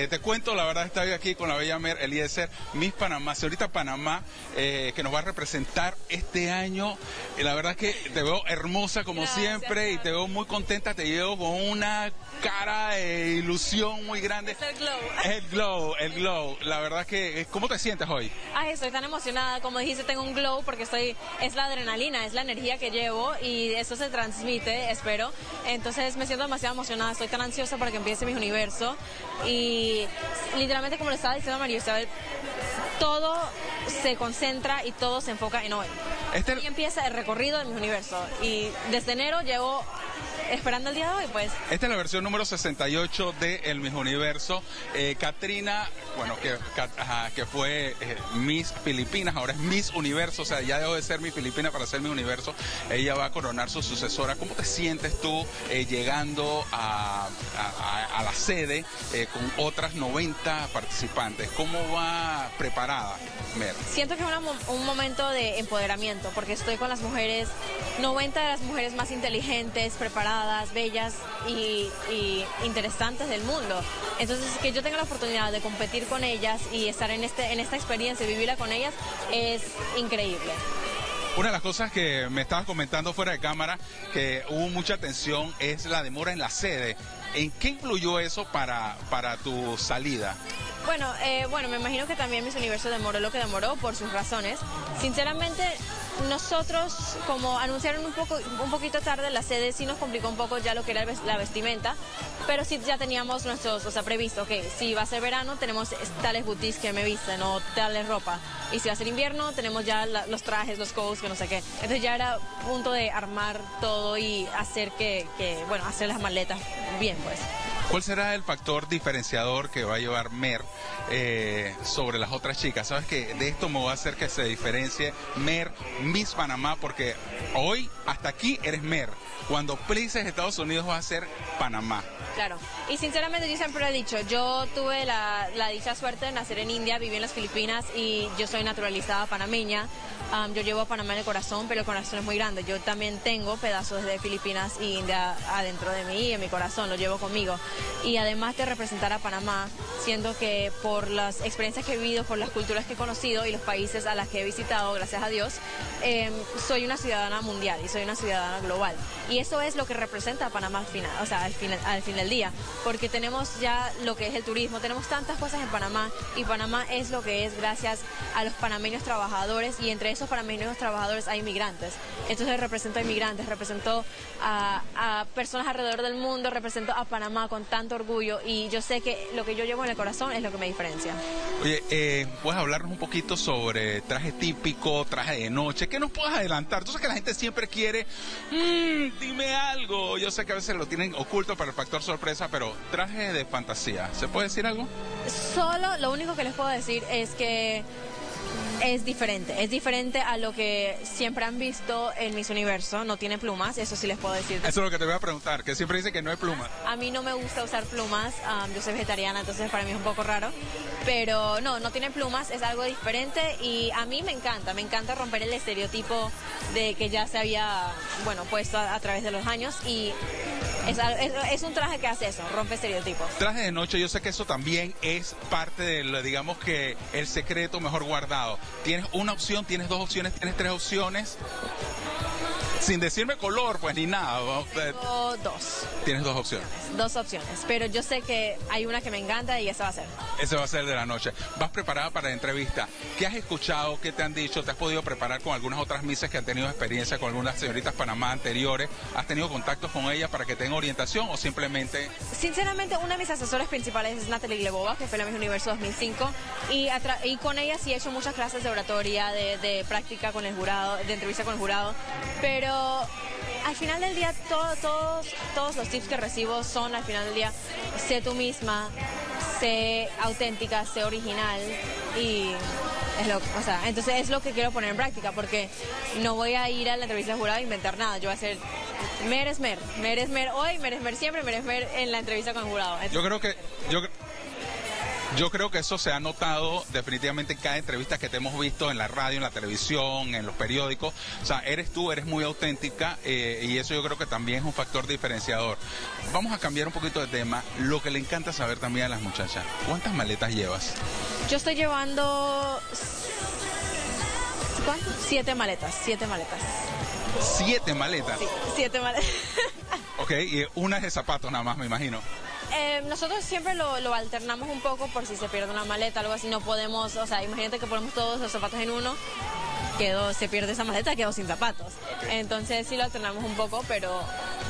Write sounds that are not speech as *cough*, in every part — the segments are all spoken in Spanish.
Eh, te cuento, la verdad estoy aquí con la bella Mer Eliezer, Miss Panamá, señorita Panamá, eh, que nos va a representar este año. Eh, la verdad que te veo hermosa como siempre y te veo muy contenta, te veo con una cara de ilusión muy grande. Es el glow. El glow, el glow. La verdad que, ¿cómo te sientes hoy? Ay, estoy tan emocionada. Como dijiste, tengo un glow porque estoy, es la adrenalina, es la energía que llevo y eso se transmite, espero. Entonces me siento demasiado emocionada, estoy tan ansiosa para que empiece mi universo y y literalmente, como le estaba diciendo María Isabel, todo se concentra y todo se enfoca en hoy. Este... Y empieza el recorrido de mi universo. Y desde enero llevo esperando el día de hoy, pues. Esta es la versión número 68 de El Miss Universo. Eh, Katrina, bueno, que, que fue eh, Miss Filipinas, ahora es Miss Universo, o sea, ya dejó de ser mi Filipina para ser mi universo. Ella va a coronar su sucesora. ¿Cómo te sientes tú eh, llegando a, la sede con otras 90 participantes? ¿Cómo va preparada, Mer? Siento que es un momento de empoderamiento, porque estoy con las mujeres, 90 de las mujeres más inteligentes, preparadas bellas y, interesantes del mundo. Entonces, que yo tenga la oportunidad de competir con ellas y estar en, este, en esta experiencia y vivirla con ellas es increíble. Una de las cosas que me estabas comentando fuera de cámara, que hubo mucha tensión, es la demora en la sede. ¿En qué influyó eso para, para tu salida? Bueno, eh, bueno, me imagino que también Miss Universo demoró lo que demoró por sus razones. Sinceramente, nosotros, como anunciaron un, poco, un poquito tarde, la sede sí nos complicó un poco ya lo que era la vestimenta, pero sí ya teníamos nuestros, o sea, previsto que si va a ser verano tenemos tales boutiques que me visten o tales ropa, y si va a ser invierno tenemos ya los trajes, los coats, que no sé qué. Entonces ya era punto de armar todo y hacer que bueno, hacer las maletas bien, pues. ¿Cuál será el factor diferenciador que va a llevar Mer eh, sobre las otras chicas? Sabes que de esto me va a hacer que se diferencie Mer, Miss Panamá, porque hoy hasta aquí eres Mer. Cuando plices Estados Unidos va a ser Panamá. Claro, y sinceramente yo siempre lo he dicho, yo tuve la, dicha suerte de nacer en India, viví en las Filipinas y yo soy naturalizada panameña. Yo llevo a Panamá en el corazón, pero el corazón es muy grande. Yo también tengo pedazos de Filipinas y India adentro de mí y en mi corazón, lo llevo conmigo. Y además de representar a Panamá, siendo que por las experiencias que he vivido, por las culturas que he conocido y los países a las que he visitado, gracias a Dios, em, soy una ciudadana mundial y soy una ciudadana global. Y eso es lo que representa a Panamá al final, o sea, al final, al final día, porque tenemos ya lo que es el turismo, tenemos tantas cosas en Panamá y Panamá es lo que es gracias a los panameños trabajadores y entre esos panameños trabajadores hay inmigrantes. Entonces represento a inmigrantes, represento a, personas alrededor del mundo, represento a Panamá con tanto orgullo y yo sé que lo que yo llevo en el corazón es lo que me diferencia. Oye, eh, ¿puedes hablarnos un poquito sobre traje típico, traje de noche? ¿Qué nos puedes adelantar? Tú sabes que la gente siempre quiere, mm, dime algo. Yo sé que a veces lo tienen oculto para el factor sorpresa, pero traje de fantasía. ¿Se puede decir algo? Solo lo único que les puedo decir es que es diferente, es diferente a lo que siempre han visto en Miss Universo, no tiene plumas, eso sí les puedo decir. Eso es lo que te voy a preguntar, que siempre dice que no hay plumas. A mí no me gusta usar plumas, yo soy vegetariana, entonces para mí es un poco raro, pero no, no tiene plumas, es algo diferente y a mí me encanta, me encanta romper el estereotipo de que ya se había, bueno, puesto a través de los años y es, un traje que hace eso, rompe estereotipos. Traje de noche, yo sé que eso también es parte de, digamos que, el secreto mejor guardado. Tienes una opción, tienes dos opciones, tienes tres opciones. Sin decirme color, pues ni nada. Tengo dos. Tienes dos opciones. Dos opciones, pero yo sé que hay una que me encanta y esa va a ser. Ese va a ser de la noche. ¿Vas preparada para la entrevista? ¿Qué has escuchado? ¿Qué te han dicho? ¿Te has podido preparar con algunas otras misas que han tenido experiencia con algunas señoritas Panamá anteriores? ¿Has tenido contactos con ellas para que tengan orientación o simplemente...? Sinceramente, una de mis asesoras principales es Natalie Glebova, que fue la Miss Universo 2005, y, y con ella sí he hecho muchas clases de oratoria, de, de práctica con el jurado, de entrevista con el jurado, pero al final del día todos, todos los tips que recibo son al final del día, sé tú misma, sé auténtica, sé original y es lo, o sea, entonces es lo que quiero poner en práctica porque no voy a ir a la entrevista de jurado a inventar nada, yo voy a hacer mer es mer, mer mer hoy, mer es mer siempre, mer es mer en la entrevista con el jurado. yo creo que yo Yo creo que eso se ha notado definitivamente en cada entrevista que te hemos visto en la radio, en la televisión, en los periódicos. O sea, eres tú, eres muy auténtica eh, y eso yo creo que también es un factor diferenciador. Vamos a cambiar un poquito de tema. Lo que le encanta saber también a las muchachas, ¿cuántas maletas llevas? Yo estoy llevando... Siete maletas, siete maletas. ¿Siete maletas? Sí, siete maletas. *laughs* ok, y una es de zapatos nada más, me imagino. Eh, nosotros siempre lo, alternamos un poco por si se pierde una maleta, algo así, no podemos, o sea, imagínate que ponemos todos los zapatos en uno, quedó, se pierde esa maleta, quedó sin zapatos. Entonces sí lo alternamos un poco, pero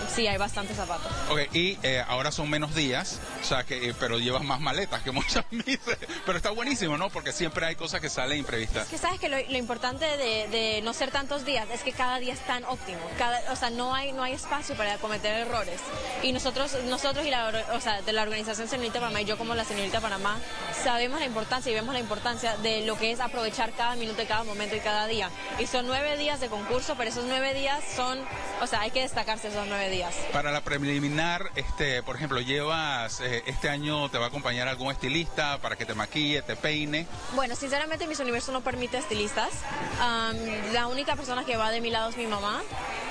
sí hay bastantes zapatos. Ok, y eh, ahora son menos días, o sea, que, eh, pero llevas más maletas que muchas *laughs* veces. Pero está buenísimo, ¿no? Porque siempre hay cosas que salen imprevistas. Es que sabes que lo, lo importante de, de, no ser tantos días es que cada día es tan óptimo. Cada, o sea, no hay, no hay espacio para cometer errores. Y nosotros, nosotros y la, o sea, de la organización Señorita Panamá y yo como la Señorita Panamá, sabemos la importancia y vemos la importancia de lo que es aprovechar cada minuto y cada momento y cada día. Y son nueve días de concurso, pero esos nueve días son, o sea, hay que destacarse esos nueve días. Para la preliminar, este, por ejemplo, llevas, eh, este año te va a acompañar algún estilista para que te maquille, te peine. Bueno, sinceramente Mis Universo no permite estilistas. Um, la única persona que va de mi lado es mi mamá.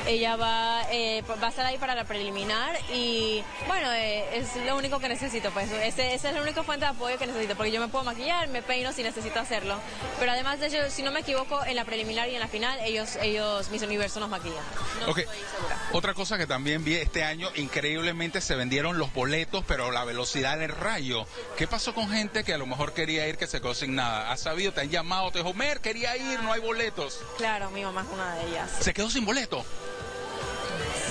Ella va, eh, va a estar ahí para la preliminar y bueno, eh, es lo único que necesito, pues ese, esa es la única fuente de apoyo que necesito, porque yo me puedo maquillar, me peino si necesito hacerlo. Pero además de ello, si no me equivoco, en la preliminar y en la final, ellos, ellos Mis Universo nos maquillan. No okay. Otra cosa que también vi este año, increíblemente se vendieron los boletos, pero la velocidad del rayo. ¿Qué pasó con gente que a lo mejor quería ir que se quedó sin nada? ¿Has sabido? ¿Te han llamado? ¿Te dijo, Mer, quería ir, no hay boletos? Claro, mi mamá es una de ellas. ¿Se quedó sin boleto?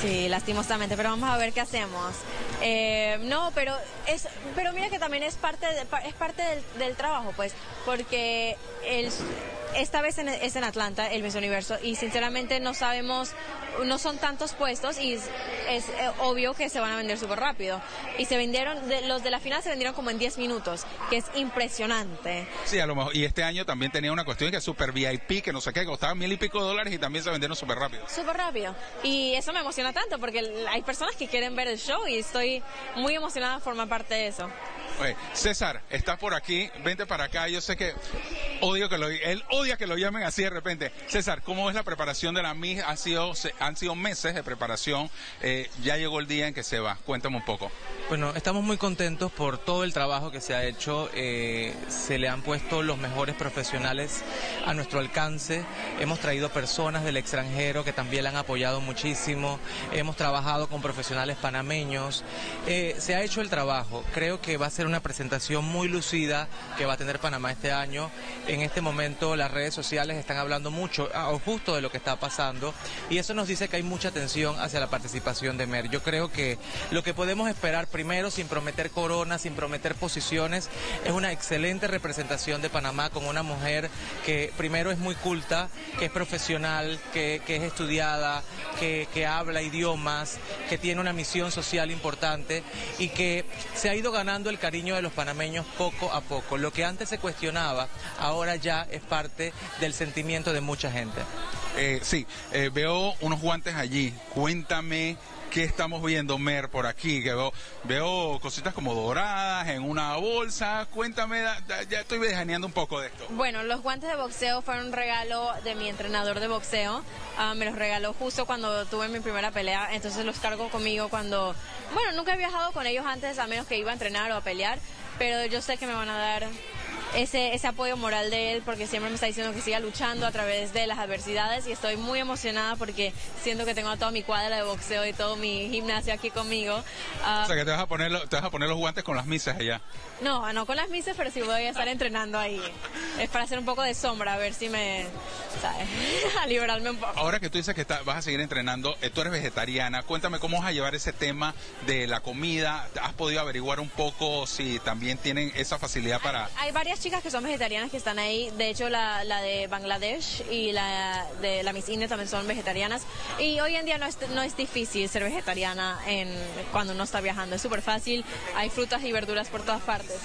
Sí, lastimosamente, pero vamos a ver qué hacemos. Eh, no, pero es, pero mira que también es parte, de, es parte del, del, trabajo, pues, porque el, esta vez en, es en Atlanta, el Miss Universo, y sinceramente no sabemos, no son tantos puestos y es, es eh, obvio que se van a vender súper rápido. Y se vendieron, de, los de la final se vendieron como en 10 minutos, que es impresionante. Sí, a lo mejor, y este año también tenía una cuestión que es super VIP, que no sé qué, costaba mil y pico de dólares y también se vendieron súper rápido. Súper rápido. Y eso me emociona tanto porque hay personas que quieren ver el show y estoy muy emocionada de formar parte de eso. Oye, César, estás por aquí, vente para acá. Yo sé que odio que lo, él odia que lo llamen así de repente. César, ¿cómo es la preparación de la MIS? Ha sido, han sido meses de preparación. Eh, ya llegó el día en que se va. Cuéntame un poco. Bueno, estamos muy contentos por todo el trabajo que se ha hecho. Eh, se le han puesto los mejores profesionales a nuestro alcance. Hemos traído personas del extranjero que también la han apoyado muchísimo. Hemos trabajado con profesionales panameños. Eh, se ha hecho el trabajo. Creo que va a ser una presentación muy lucida que va a tener Panamá este año. En este momento las redes sociales están hablando mucho, justo de lo que está pasando, y eso nos dice que hay mucha atención hacia la participación de MER. Yo creo que lo que podemos esperar primero, sin prometer corona, sin prometer posiciones, es una excelente representación de Panamá con una mujer que primero es muy culta, que es profesional, que, que es estudiada, que, que habla idiomas, que tiene una misión social importante y que se ha ido ganando el cariño de los panameños poco a poco. Lo que antes se cuestionaba, ahora ya es parte del sentimiento de mucha gente. Eh, sí, eh, veo unos guantes allí. Cuéntame qué estamos viendo, Mer, por aquí. Que veo, veo cositas como doradas en una bolsa. Cuéntame, ya estoy dejaneando un poco de esto. Bueno, los guantes de boxeo fueron un regalo de mi entrenador de boxeo. Uh, me los regaló justo cuando tuve mi primera pelea, entonces los cargo conmigo cuando... Bueno, nunca he viajado con ellos antes, a menos que iba a entrenar o a pelear, pero yo sé que me van a dar ese, ese apoyo moral de él porque siempre me está diciendo que siga luchando a través de las adversidades y estoy muy emocionada porque siento que tengo a toda mi cuadra de boxeo y todo mi gimnasio aquí conmigo. Uh, o sea que te vas, a poner, te vas a poner los guantes con las misas allá. No, no con las misas, pero sí voy a estar entrenando ahí. Es para hacer un poco de sombra, a ver si me... ¿sabes? *laughs* a liberarme un poco. Ahora que tú dices que está, vas a seguir entrenando, eh, tú eres vegetariana, cuéntame cómo vas a llevar ese tema de la comida. ¿Has podido averiguar un poco si también tienen esa facilidad para...? Hay, hay varias chicas que son vegetarianas que están ahí. De hecho, la, la de Bangladesh y la de la Miss India también son vegetarianas. Y hoy en día no es, no es difícil ser vegetariana en, cuando uno está viajando. Es súper fácil. Hay frutas y verduras por todas partes.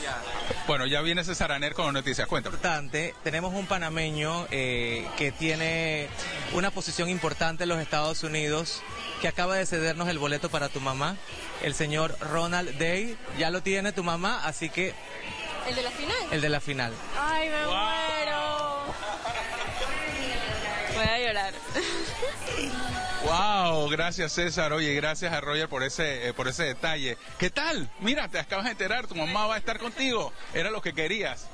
Bueno, ya viene César Aner con noticias. Cuéntame. Importante, tenemos un panameño eh, que tiene una posición importante en los Estados Unidos que acaba de cedernos el boleto para tu mamá, el señor Ronald Day. Ya lo tiene tu mamá, así que ¿El de la final? El de la final. Ay, me muero. Voy a llorar. Wow, gracias César. Oye, gracias a Roger por ese, eh, por ese detalle. ¿Qué tal? Mira, te acabas de enterar, tu mamá va a estar contigo. Era lo que querías.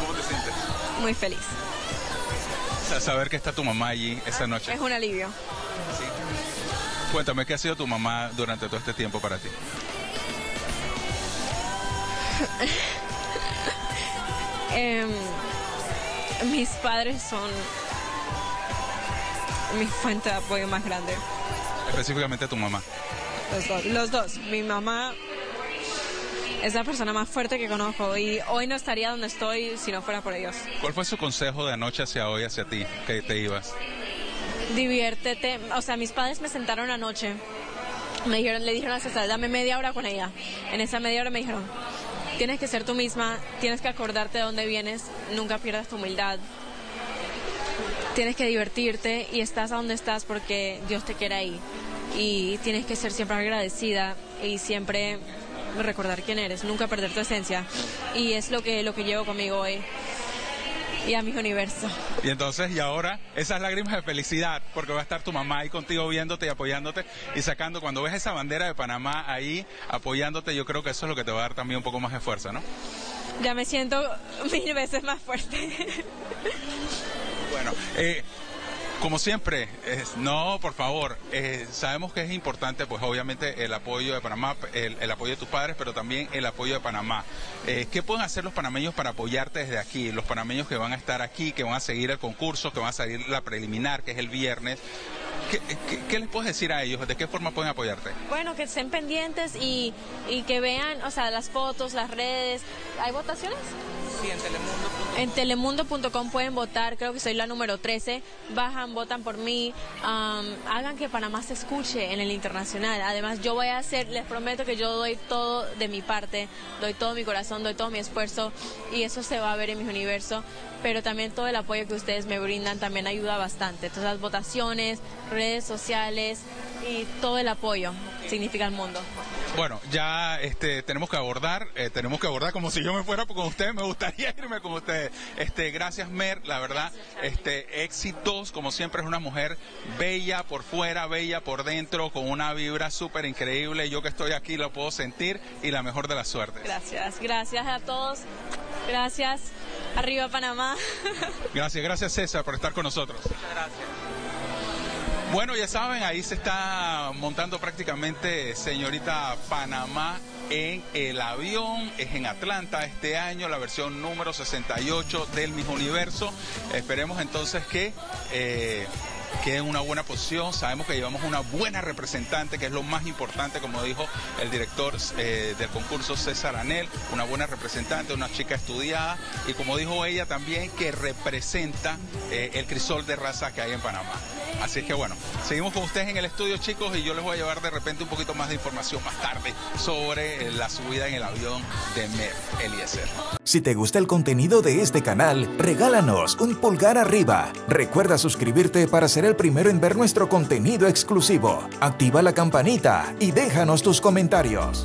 ¿Cómo te sientes? Muy feliz. O sea, saber que está tu mamá allí esa noche. Es un alivio. Sí. Cuéntame, ¿qué ha sido tu mamá durante todo este tiempo para ti? *laughs* Em, mis padres son mi fuente de apoyo más grande. Específicamente tu mamá. Los dos. Los dos. Mi mamá es la persona más fuerte que conozco y hoy no estaría donde estoy si no fuera por ellos. ¿Cuál fue su consejo de anoche hacia hoy, hacia ti, que te ibas? Diviértete. O sea, mis padres me sentaron anoche. Me dijeron, le dijeron a César, dame media hora con ella. En esa media hora me dijeron, tienes que ser tú misma, tienes que acordarte de dónde vienes, nunca pierdas tu humildad. Tienes que divertirte y estás a donde estás porque Dios te quiere ahí. Y tienes que ser siempre agradecida y siempre recordar quién eres, nunca perder tu esencia. Y es lo que, lo que llevo conmigo hoy y a mi universo. Y entonces, y ahora, esas lágrimas de felicidad, porque va a estar tu mamá ahí contigo viéndote y apoyándote y sacando, cuando ves esa bandera de Panamá ahí apoyándote, yo creo que eso es lo que te va a dar también un poco más de fuerza, ¿no? Ya me siento mil veces más fuerte. Bueno, eh, como siempre, no, por favor, eh, sabemos que es importante, pues obviamente el apoyo de Panamá, el, el apoyo de tus padres, pero también el apoyo de Panamá. Eh, ¿Qué pueden hacer los panameños para apoyarte desde aquí? Los panameños que van a estar aquí, que van a seguir el concurso, que van a seguir la preliminar, que es el viernes. ¿Qué, qué- qué les puedes decir a ellos? ¿De qué forma pueden apoyarte? Bueno, que estén pendientes y, y que vean, o sea, las fotos, las redes. ¿Hay votaciones? Sí, en Telemundo. En telemundo.com pueden votar, creo que soy la número 13. Bajan, votan por mí. am, hagan que Panamá se escuche en el internacional. Además, yo voy a hacer, les prometo que yo doy todo de mi parte, doy todo mi corazón, doy todo mi esfuerzo y eso se va a ver en mi universo. Pero también todo el apoyo que ustedes me brindan también ayuda bastante. Entonces, las votaciones, redes sociales y todo el apoyo significa el mundo. Bueno, ya este, tenemos que abordar, eh, tenemos que abordar como si yo me fuera con ustedes, me gustaría *laughs* irme con ustedes. Este, gracias Mer, la verdad, este, éxitos, como siempre es una mujer bella por fuera, bella por dentro, con una vibra súper increíble. Yo que estoy aquí lo puedo sentir y la mejor de las suertes. Gracias, gracias a todos. Gracias. Arriba Panamá. *laughs* Gracias, gracias César por estar con nosotros. Bueno, ya saben, ahí se está montando prácticamente señorita Panamá en el avión. Es en Atlanta este año, la versión número 68 del Miss Universo. Esperemos entonces que... eh, quede en una buena posición, sabemos que llevamos una buena representante, que es lo más importante, como dijo el director eh, del concurso César Anel, una buena representante, una chica estudiada, y como dijo ella también, que representa eh, el crisol de raza que hay en Panamá. Así es que bueno, seguimos con ustedes en el estudio, chicos, y yo les voy a llevar de repente un poquito más de información más tarde sobre eh, la subida en el avión de Mer Eliezer. Si te gusta el contenido de este canal, regálanos un pulgar arriba. Recuerda suscribirte para ser el primero en ver nuestro contenido exclusivo. Activa la campanita y déjanos tus comentarios.